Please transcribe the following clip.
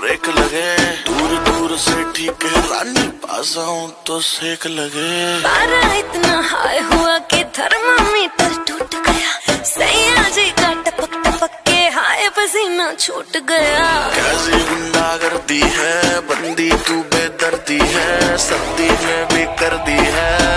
Break लगे। दूर दूर से ठीक है। रानी पास आऊँ तो सेक लगे। पारा इतना हाई हुआ कि थर्मामीटर टूट गया। सैया जी का टपक टपक के हाय पसीना छूट गया। कैसी गुंडा है? बंदी तू बेदर्दी है। सर्दी में भी कर दी है।